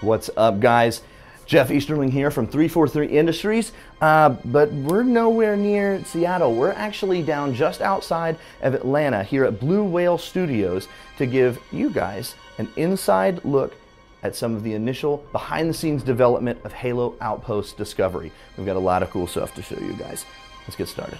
What's up, guys? Jeff Easterling here from 343 Industries, uh, but we're nowhere near Seattle. We're actually down just outside of Atlanta here at Blue Whale Studios to give you guys an inside look at some of the initial behind the scenes development of Halo Outpost Discovery. We've got a lot of cool stuff to show you guys. Let's get started.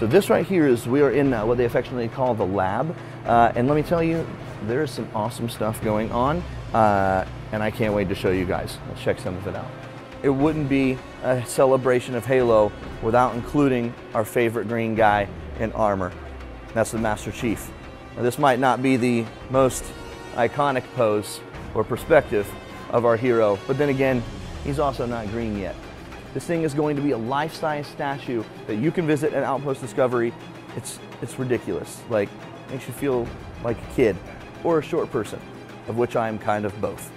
So this right here is we are in uh, what they affectionately call the lab, uh, and let me tell you, there is some awesome stuff going on, uh, and I can't wait to show you guys. Let's check some of it out. It wouldn't be a celebration of Halo without including our favorite green guy in armor. That's the Master Chief. Now, this might not be the most iconic pose or perspective of our hero, but then again, he's also not green yet. This thing is going to be a life-size statue that you can visit at Outpost Discovery. It's, it's ridiculous. Like, makes you feel like a kid or a short person, of which I am kind of both.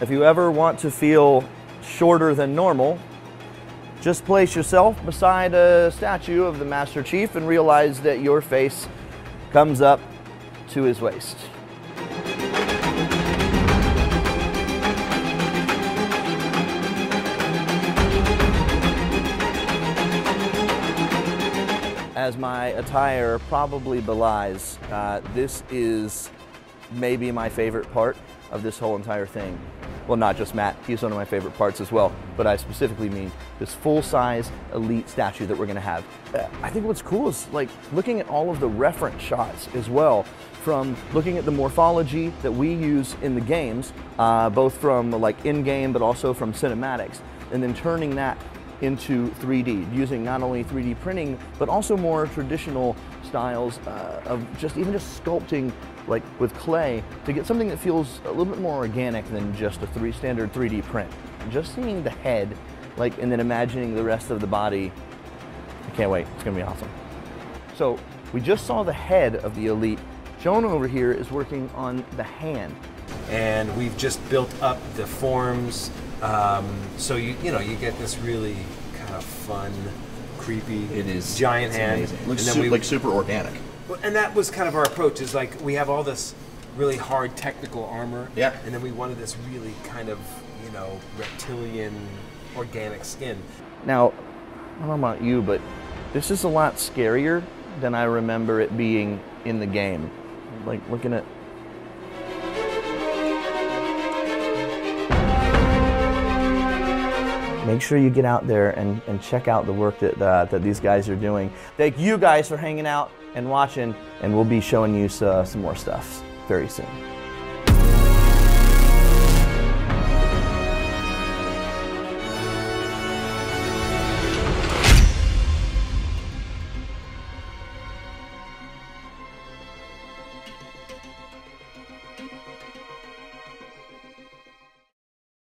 If you ever want to feel shorter than normal, just place yourself beside a statue of the Master Chief and realize that your face comes up to his waist. As my attire probably belies, uh, this is maybe my favorite part of this whole entire thing. Well, not just Matt, he's one of my favorite parts as well, but I specifically mean this full-size elite statue that we're gonna have. I think what's cool is like looking at all of the reference shots as well, from looking at the morphology that we use in the games, uh, both from like in-game, but also from cinematics, and then turning that into 3D, using not only 3D printing, but also more traditional styles uh, of just even just sculpting like with clay to get something that feels a little bit more organic than just a three standard 3D print. Just seeing the head, like, and then imagining the rest of the body, I can't wait. It's gonna be awesome. So we just saw the head of the Elite. Joan over here is working on the hand. And we've just built up the forms um, so you you know you get this really kind of fun, creepy. It is giant it's hand. Amazing. Looks su- we, like super organic. And that was kind of our approach. Is like we have all this really hard technical armor. Yeah. And then we wanted this really kind of you know reptilian organic skin. Now, I don't know about you, but this is a lot scarier than I remember it being in the game. Like looking at make sure you get out there and, and check out the work that, uh, that these guys are doing. Thank you guys for hanging out and watching, and we'll be showing you uh, some more stuff very soon.